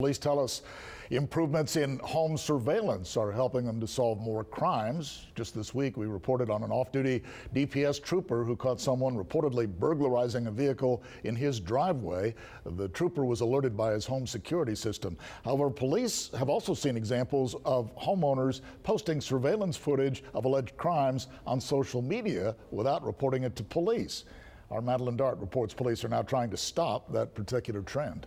Police tell us improvements in home surveillance are helping them to solve more crimes. Just this week, we reported on an off duty DPS trooper who caught someone reportedly burglarizing a vehicle in his driveway. The trooper was alerted by his home security system. However, police have also seen examples of homeowners posting surveillance footage of alleged crimes on social media without reporting it to police. Our Madeline Dart reports police are now trying to stop that particular trend.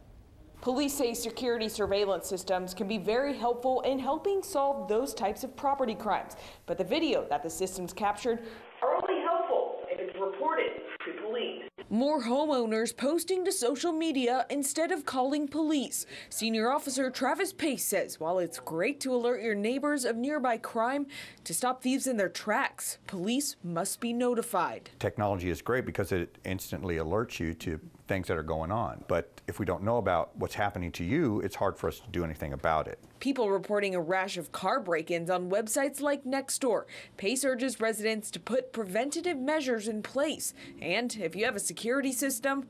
Police say security surveillance systems can be very helpful in helping solve those types of property crimes. But the video that the systems captured are only helpful if it's reported to police. More homeowners posting to social media instead of calling police. Senior Officer Travis Pace says while it's great to alert your neighbors of nearby crime, to stop thieves in their tracks, police must be notified. Technology is great because it instantly alerts you to things that are going on. But if we don't know about what's happening to you, it's hard for us to do anything about it. People reporting a rash of car break ins on websites like Nextdoor. Pace urges residents to put preventative measures in place. And if you have a security system,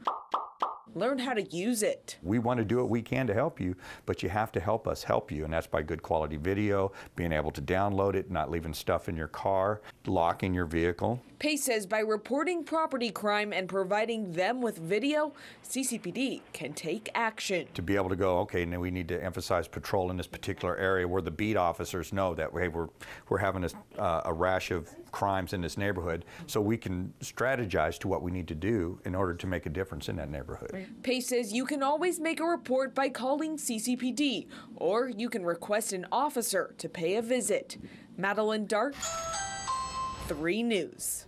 learn how to use it. We want to do what we can to help you, but you have to help us help you, and that's by good quality video, being able to download it, not leaving stuff in your car, locking your vehicle. Pace says by reporting property crime and providing them with video, CCPD can take action. To be able to go, okay, now we need to emphasize patrol in this particular area where the beat officers know that hey, we're we're having a, uh, a rash of crimes in this neighborhood, so we can strategize to what we need to do in order to make a difference in that neighborhood. Pace says you can always make a report by calling CCPD, or you can request an officer to pay a visit. Madeline Dart, 3 News.